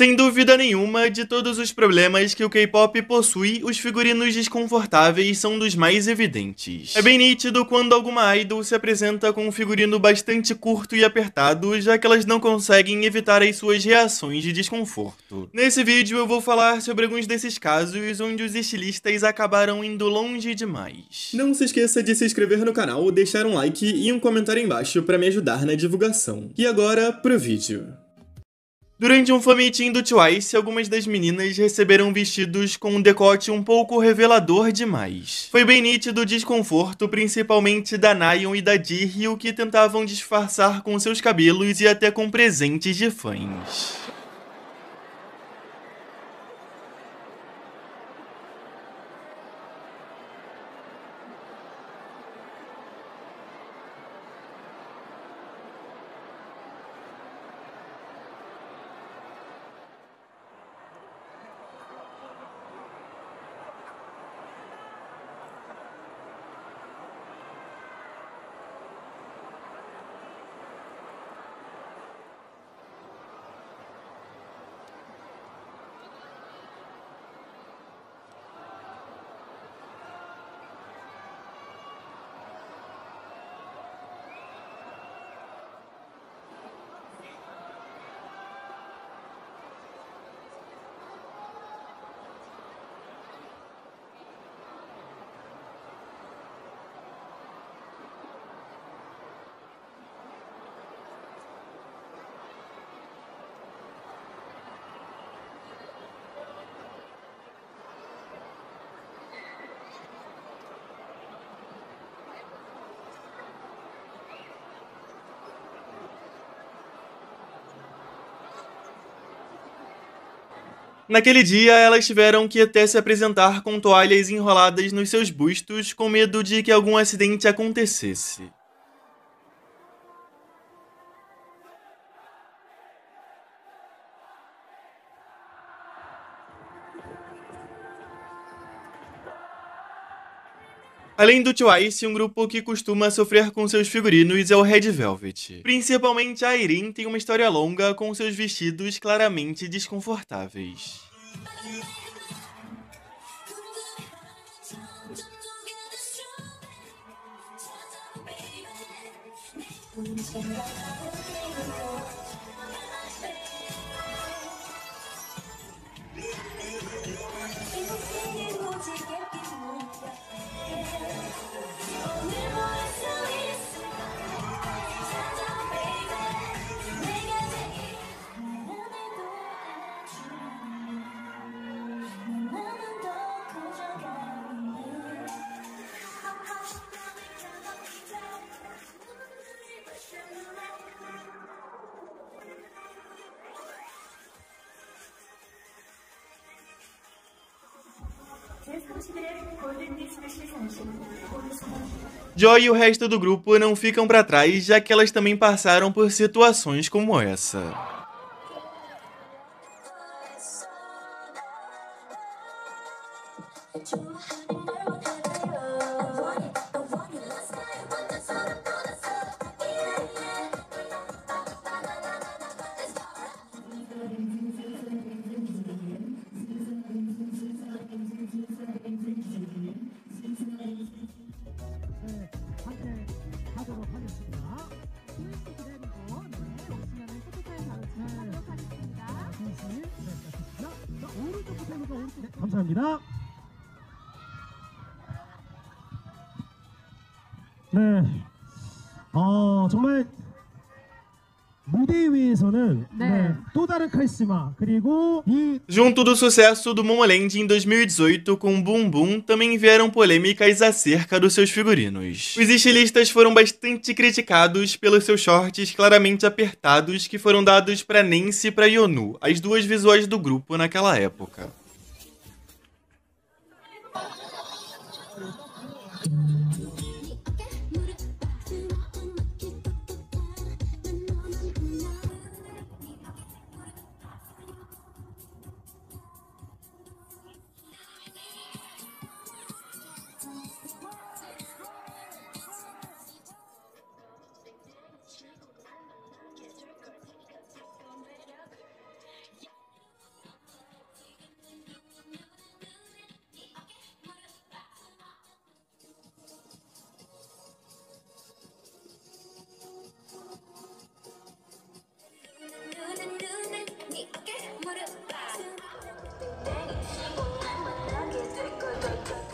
Sem dúvida nenhuma, de todos os problemas que o K-pop possui, os figurinos desconfortáveis são dos mais evidentes. É bem nítido quando alguma idol se apresenta com um figurino bastante curto e apertado, já que elas não conseguem evitar as suas reações de desconforto. Nesse vídeo eu vou falar sobre alguns desses casos onde os estilistas acabaram indo longe demais. Não se esqueça de se inscrever no canal, deixar um like e um comentário embaixo para me ajudar na divulgação. E agora pro vídeo. Durante um fan do Twice, algumas das meninas receberam vestidos com um decote um pouco revelador demais. Foi bem nítido o desconforto, principalmente da Nayeon e da Jihyo, que tentavam disfarçar com seus cabelos e até com presentes de fãs. Naquele dia, elas tiveram que até se apresentar com toalhas enroladas nos seus bustos, com medo de que algum acidente acontecesse. Além do Twice, um grupo que costuma sofrer com seus figurinos é o Red Velvet. Principalmente a Irene tem uma história longa com seus vestidos claramente desconfortáveis. 你牵的手，对我。Joy e o resto do grupo não ficam para trás, já que elas também passaram por situações como essa. 감사합니다. 네, 어, 정말 무대 위에서는 네. 네, 또 다른 카리스마 그리고 이 Junto do sucesso do Momoland em 2018 com Boom Boom, também vieram polêmicas acerca dos seus figurinos. Os estilistas foram bastante criticados pelos seus shorts claramente apertados que foram dados para Nancy e para Yonu, as duas visuais do grupo naquela época.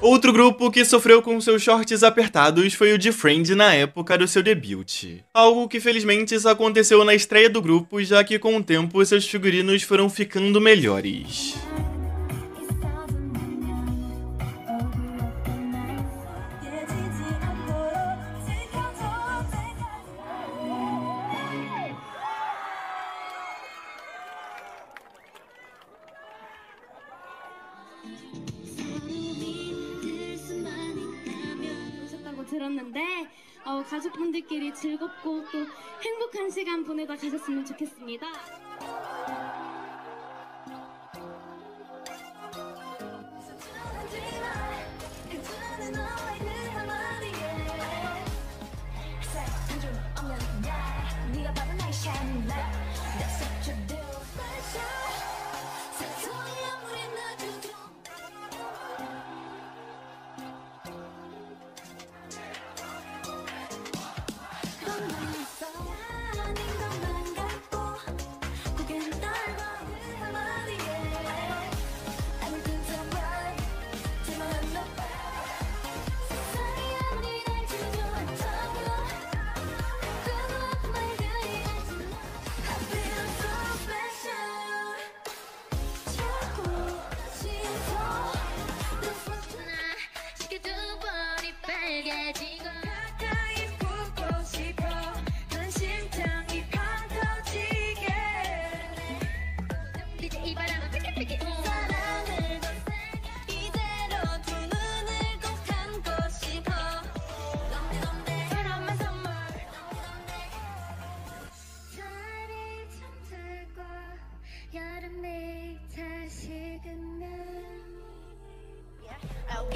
Outro grupo que sofreu com seus shorts apertados foi o de Friend na época do seu debut. Algo que felizmente aconteceu na estreia do grupo, já que com o tempo seus figurinos foram ficando melhores. 들었는데 어, 가족분들끼리 즐겁고 또 행복한 시간 보내다 가셨으면 좋겠습니다.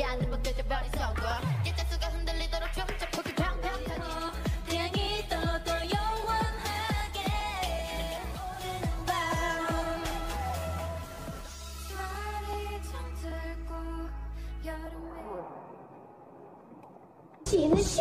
어깨안에 벗겨져 버린 속을 찢어수가 흔들리도록 춤춰 포기 평평하게 태양이 떠도 영원하게. 오르는 밤. 날이 잠들고 여름에. 지는 슈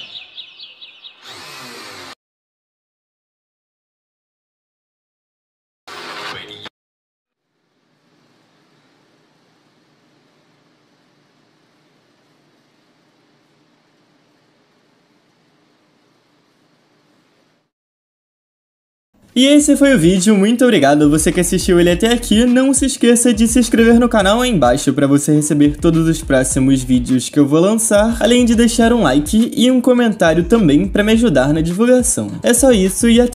E esse foi o vídeo, muito obrigado a você que assistiu ele até aqui. Não se esqueça de se inscrever no canal aí embaixo para você receber todos os próximos vídeos que eu vou lançar, além de deixar um like e um comentário também para me ajudar na divulgação. É só isso e até